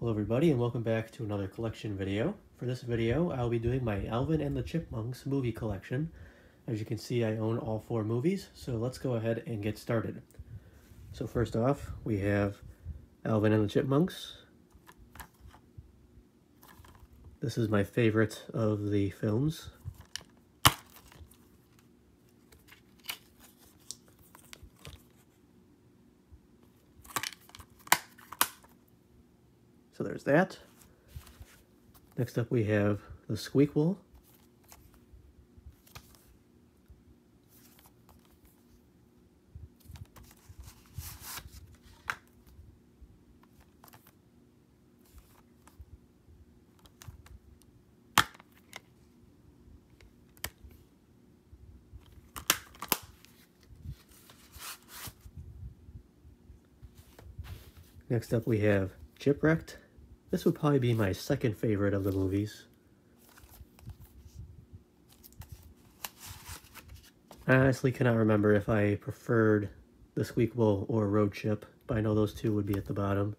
Hello everybody and welcome back to another collection video. For this video I'll be doing my Alvin and the Chipmunks movie collection. As you can see I own all four movies so let's go ahead and get started. So first off we have Alvin and the Chipmunks. This is my favorite of the films. So there's that. Next up we have the Squeakquel. Next up we have Chipwrecked. This would probably be my second favorite of the movies. I honestly cannot remember if I preferred the Squeakquel or Road Chip, but I know those two would be at the bottom.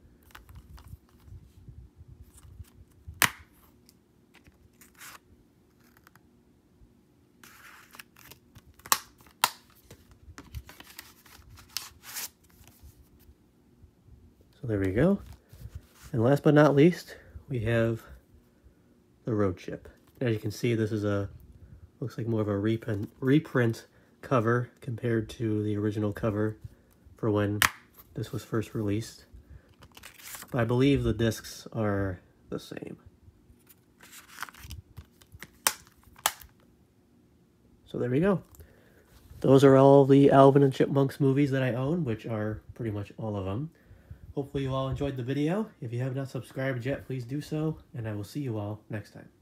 So there we go. And last but not least, we have the road chip. As you can see, this is a, looks like more of a reprint, reprint cover compared to the original cover for when this was first released. But I believe the discs are the same. So there we go. Those are all the Alvin and Chipmunks movies that I own, which are pretty much all of them. Hopefully you all enjoyed the video. If you have not subscribed yet, please do so, and I will see you all next time.